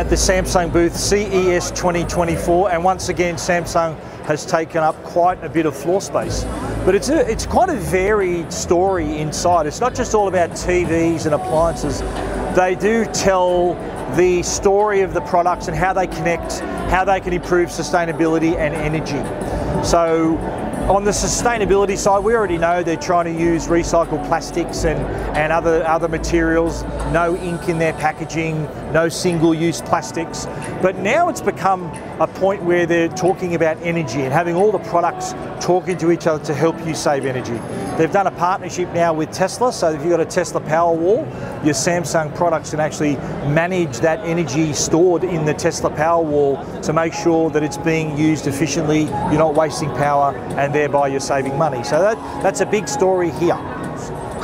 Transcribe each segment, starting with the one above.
at the Samsung booth CES 2024 and once again Samsung has taken up quite a bit of floor space. But it's, a, it's quite a varied story inside. It's not just all about TVs and appliances. They do tell the story of the products and how they connect, how they can improve sustainability and energy. So on the sustainability side, we already know they're trying to use recycled plastics and, and other, other materials, no ink in their packaging, no single-use plastics. But now it's become a point where they're talking about energy and having all the products talking to each other to help you save energy. They've done a partnership now with Tesla, so if you've got a Tesla Powerwall, your Samsung products can actually manage that energy stored in the Tesla Powerwall to make sure that it's being used efficiently, you're not wasting power, and thereby you're saving money. So that, that's a big story here.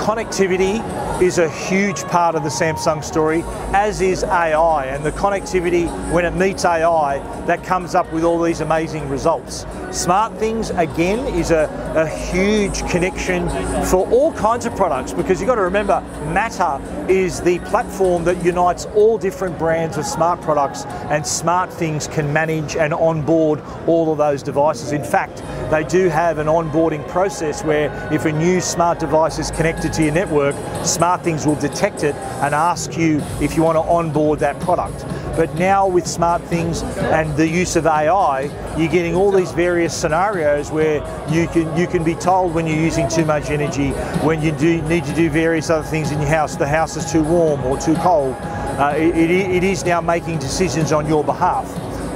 Connectivity is a huge part of the Samsung story, as is AI. And the connectivity, when it meets AI, that comes up with all these amazing results. SmartThings, again, is a, a huge connection for all kinds of products because you've got to remember, Matter is the platform that unites all different brands of smart products and SmartThings can manage and onboard all of those devices. In fact, they do have an onboarding process where if a new smart device is connected to your network, SmartThings will detect it and ask you if you want to onboard that product. But now with SmartThings and the use of AI, you're getting all these various scenarios where you can you can be told when you're using too much energy, when you do need to do various other things in your house, the house is too warm or too cold. Uh, it, it is now making decisions on your behalf.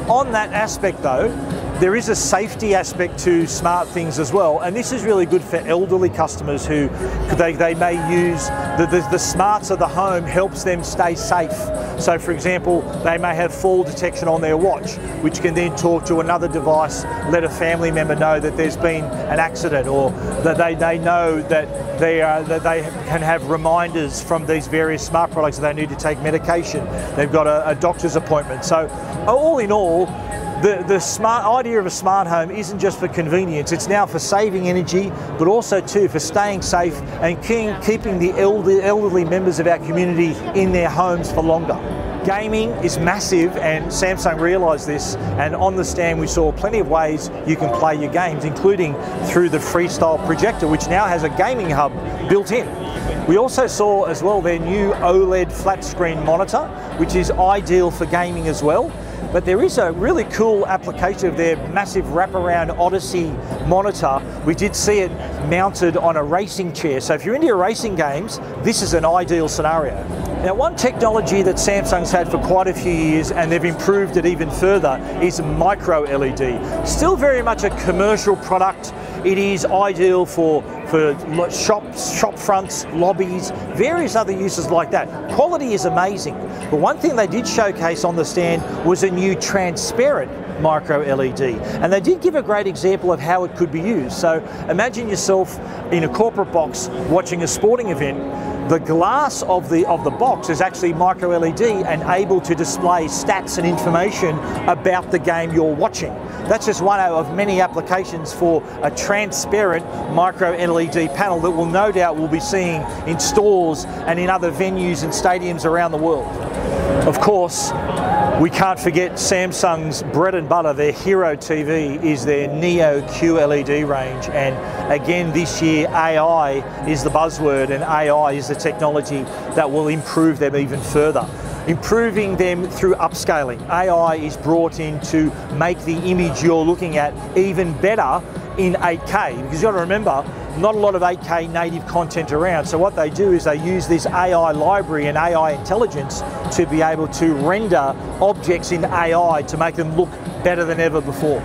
On that aspect though, there is a safety aspect to smart things as well, and this is really good for elderly customers who they, they may use the, the, the smarts of the home helps them stay safe. So for example, they may have fall detection on their watch, which can then talk to another device, let a family member know that there's been an accident or that they, they know that they, are, that they can have reminders from these various smart products that they need to take medication. They've got a, a doctor's appointment. So all in all, the, the smart idea of a smart home isn't just for convenience, it's now for saving energy, but also too for staying safe and keeping the elderly, elderly members of our community in their homes for longer. Gaming is massive and Samsung realised this and on the stand we saw plenty of ways you can play your games including through the Freestyle projector which now has a gaming hub built in. We also saw as well their new OLED flat screen monitor which is ideal for gaming as well but there is a really cool application of their massive wraparound Odyssey monitor. We did see it mounted on a racing chair. So if you're into your racing games, this is an ideal scenario. Now one technology that Samsung's had for quite a few years and they've improved it even further is micro LED. Still very much a commercial product. It is ideal for for shops, shop fronts, lobbies, various other uses like that. Quality is amazing. But one thing they did showcase on the stand was a new transparent micro LED. And they did give a great example of how it could be used. So imagine yourself in a corporate box watching a sporting event the glass of the of the box is actually micro LED and able to display stats and information about the game you're watching. That's just one of many applications for a transparent micro LED panel that will no doubt we'll be seeing in stores and in other venues and stadiums around the world. Of course, we can't forget Samsung's bread and butter, their hero TV is their Neo QLED range. And again, this year, AI is the buzzword and AI is the technology that will improve them even further. Improving them through upscaling. AI is brought in to make the image you're looking at even better in 8K. Because you've got to remember, not a lot of 8K native content around. So what they do is they use this AI library and AI intelligence to be able to render objects in AI to make them look better than ever before.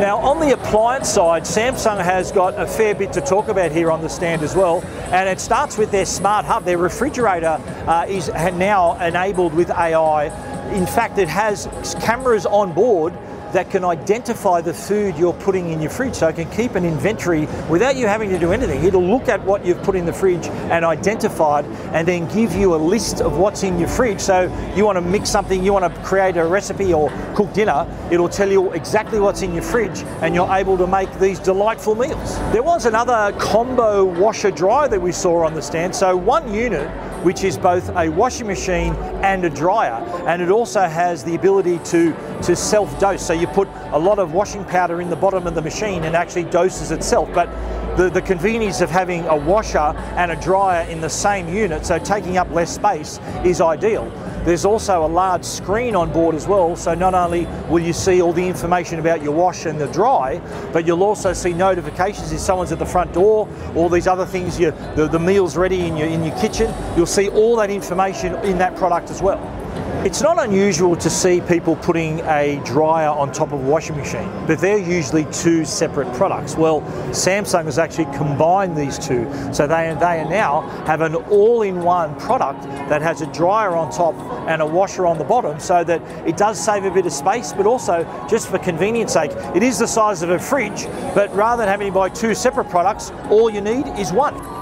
Now on the appliance side, Samsung has got a fair bit to talk about here on the stand as well, and it starts with their smart hub. Their refrigerator uh, is now enabled with AI. In fact, it has cameras on board that can identify the food you're putting in your fridge so it can keep an inventory without you having to do anything. It'll look at what you've put in the fridge and identify it and then give you a list of what's in your fridge. So you want to mix something, you want to create a recipe or cook dinner, it'll tell you exactly what's in your fridge and you're able to make these delightful meals. There was another combo washer dryer that we saw on the stand. So one unit which is both a washing machine and a dryer. And it also has the ability to, to self-dose. So you put a lot of washing powder in the bottom of the machine and actually doses itself. But the, the convenience of having a washer and a dryer in the same unit, so taking up less space, is ideal. There's also a large screen on board as well, so not only will you see all the information about your wash and the dry, but you'll also see notifications if someone's at the front door, all these other things, the, the meal's ready in your, in your kitchen. You'll see all that information in that product as well. It's not unusual to see people putting a dryer on top of a washing machine, but they're usually two separate products. Well, Samsung has actually combined these two, so they, they now have an all-in-one product that has a dryer on top and a washer on the bottom, so that it does save a bit of space, but also just for convenience sake, it is the size of a fridge, but rather than having to buy two separate products, all you need is one.